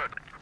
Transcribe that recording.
вперед!